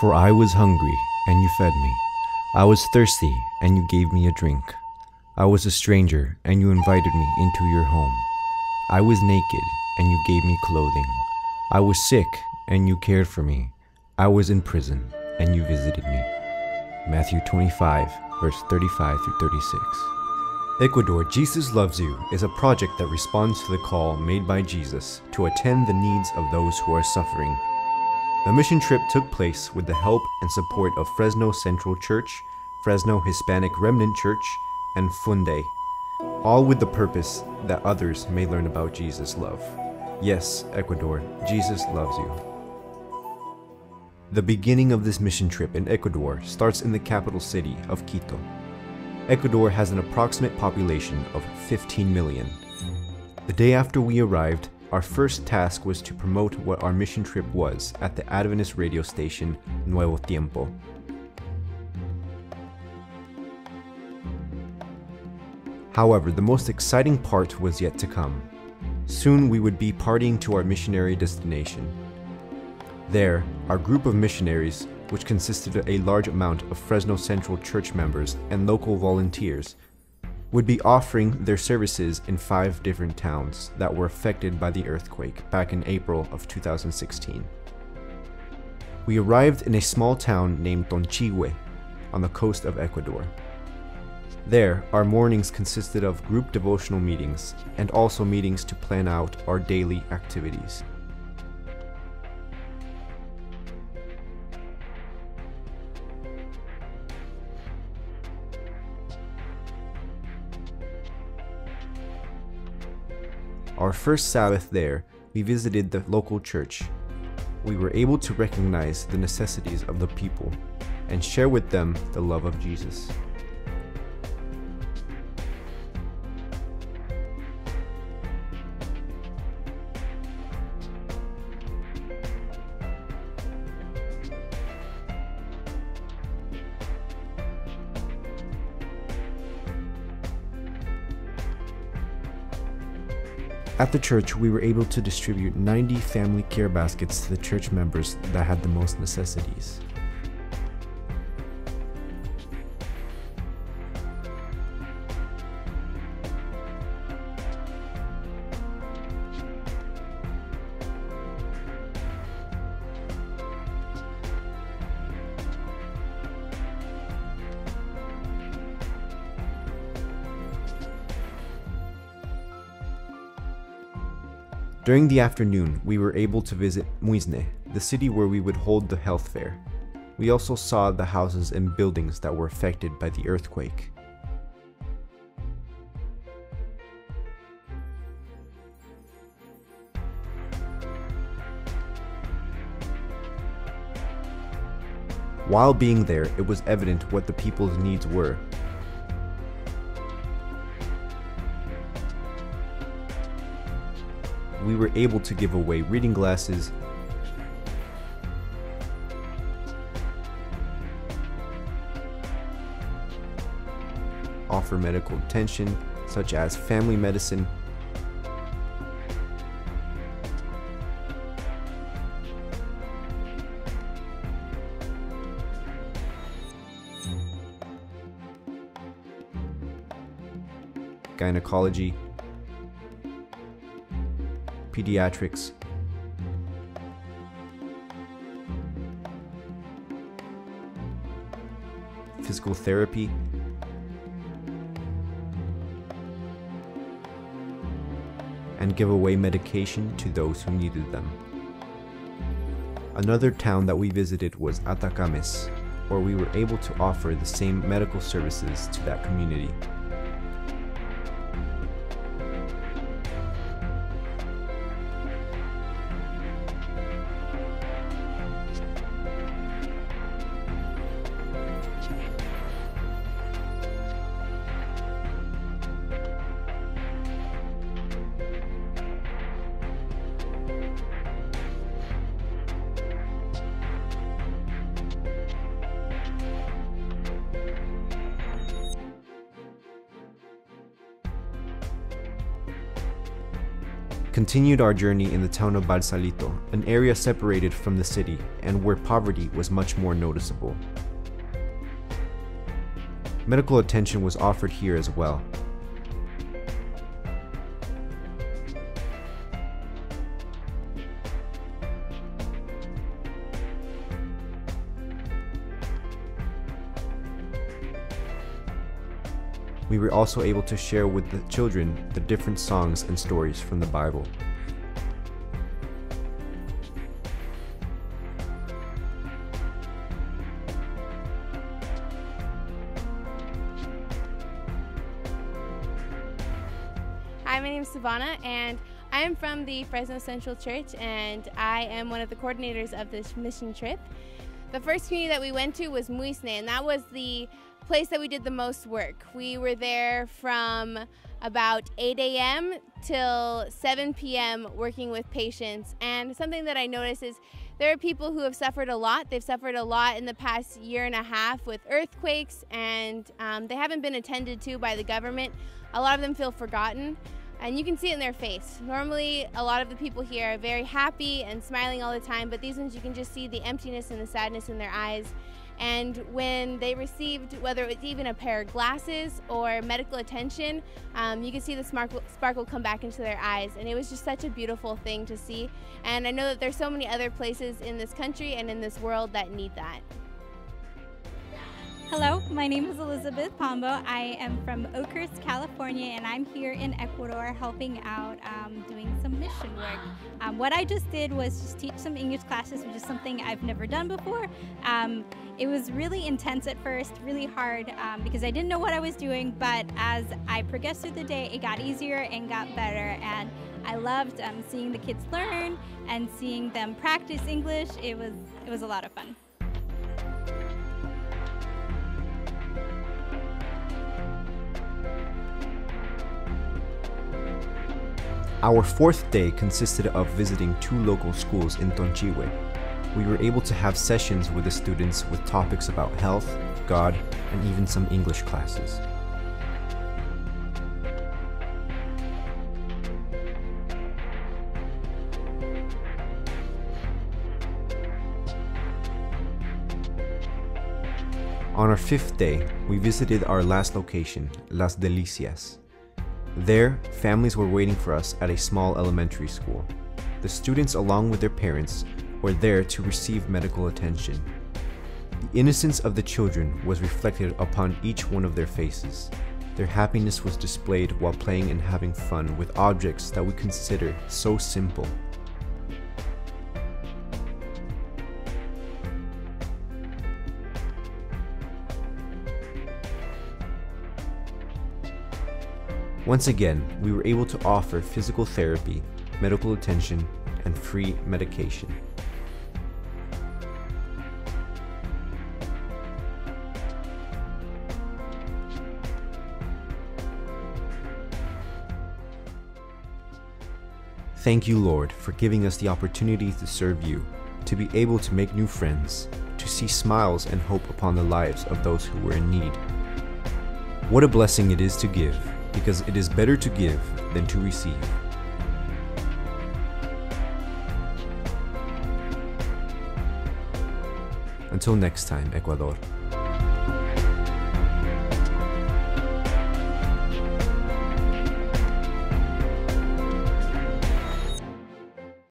For I was hungry, and you fed me. I was thirsty, and you gave me a drink. I was a stranger, and you invited me into your home. I was naked, and you gave me clothing. I was sick, and you cared for me. I was in prison, and you visited me. Matthew 25, verse 35 through 36. Ecuador Jesus Loves You is a project that responds to the call made by Jesus to attend the needs of those who are suffering. The mission trip took place with the help and support of Fresno Central Church, Fresno Hispanic Remnant Church, and Funde, all with the purpose that others may learn about Jesus' love. Yes, Ecuador, Jesus loves you. The beginning of this mission trip in Ecuador starts in the capital city of Quito. Ecuador has an approximate population of 15 million. The day after we arrived, our first task was to promote what our mission trip was at the Adventist radio station Nuevo Tiempo. However, the most exciting part was yet to come. Soon we would be partying to our missionary destination. There, our group of missionaries, which consisted of a large amount of Fresno Central Church members and local volunteers, would be offering their services in five different towns that were affected by the earthquake back in April of 2016. We arrived in a small town named Tonchigüe on the coast of Ecuador. There, our mornings consisted of group devotional meetings and also meetings to plan out our daily activities. Our first Sabbath there, we visited the local church. We were able to recognize the necessities of the people and share with them the love of Jesus. At the church, we were able to distribute 90 family care baskets to the church members that had the most necessities. During the afternoon, we were able to visit Muisne, the city where we would hold the health fair. We also saw the houses and buildings that were affected by the earthquake. While being there, it was evident what the people's needs were. We were able to give away reading glasses, offer medical attention such as family medicine, gynecology, pediatrics, physical therapy, and give away medication to those who needed them. Another town that we visited was Atacames, where we were able to offer the same medical services to that community. Continued our journey in the town of Balsalito, an area separated from the city and where poverty was much more noticeable. Medical attention was offered here as well. We were also able to share with the children the different songs and stories from the Bible. Hi, my name is Savannah, and I am from the Fresno Central Church, and I am one of the coordinators of this mission trip. The first community that we went to was Muisne, and that was the place that we did the most work. We were there from about 8 a.m. till 7 p.m. working with patients, and something that I notice is there are people who have suffered a lot. They've suffered a lot in the past year and a half with earthquakes, and um, they haven't been attended to by the government. A lot of them feel forgotten and you can see it in their face. Normally, a lot of the people here are very happy and smiling all the time, but these ones you can just see the emptiness and the sadness in their eyes. And when they received, whether it was even a pair of glasses or medical attention, um, you could see the sparkle, sparkle come back into their eyes. And it was just such a beautiful thing to see. And I know that there's so many other places in this country and in this world that need that. Hello, my name is Elizabeth Pombo. I am from Oakhurst, California, and I'm here in Ecuador helping out um, doing some mission work. Um, what I just did was just teach some English classes, which is something I've never done before. Um, it was really intense at first, really hard um, because I didn't know what I was doing, but as I progressed through the day, it got easier and got better. And I loved um, seeing the kids learn and seeing them practice English. It was, it was a lot of fun. Our fourth day consisted of visiting two local schools in Tonchigüe. We were able to have sessions with the students with topics about health, God, and even some English classes. On our fifth day, we visited our last location, Las Delicias. There, families were waiting for us at a small elementary school. The students, along with their parents, were there to receive medical attention. The innocence of the children was reflected upon each one of their faces. Their happiness was displayed while playing and having fun with objects that we consider so simple. Once again, we were able to offer physical therapy, medical attention, and free medication. Thank you, Lord, for giving us the opportunity to serve you, to be able to make new friends, to see smiles and hope upon the lives of those who were in need. What a blessing it is to give, because it is better to give than to receive. Until next time, Ecuador.